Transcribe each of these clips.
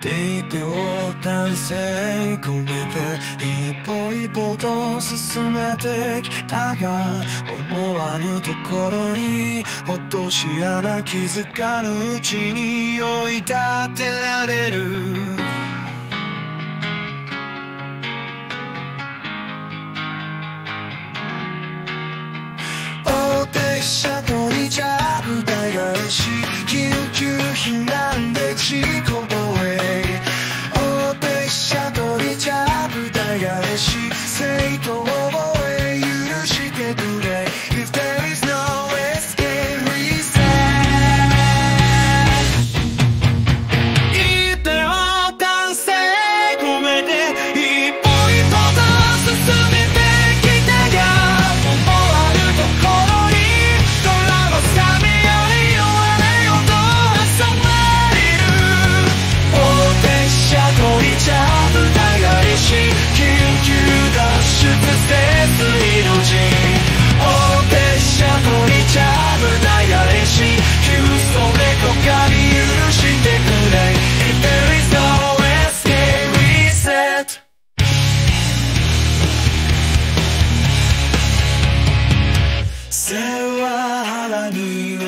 ていてを男性込めて一歩一歩と進めてきたが思わぬところに落とし穴気づかぬうちに追い立てられる。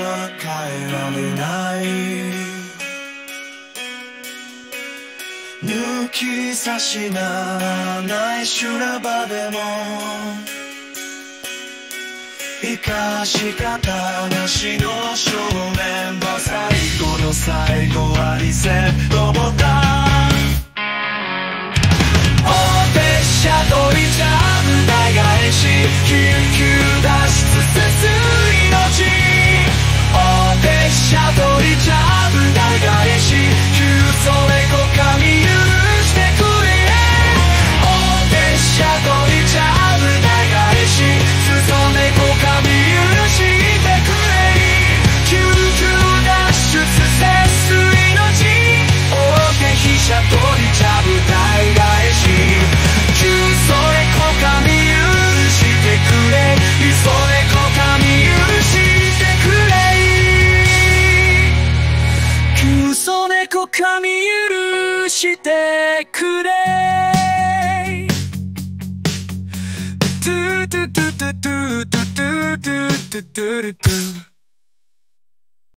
は変えられない抜き差しならない修羅場でも生かし方なしの正面は最後の最後はリセットボタン大手車取りじゃ舞台返し緊急脱それこかみ許してくれ。トゥトゥトゥトゥトゥトゥトゥトゥトゥトゥトゥ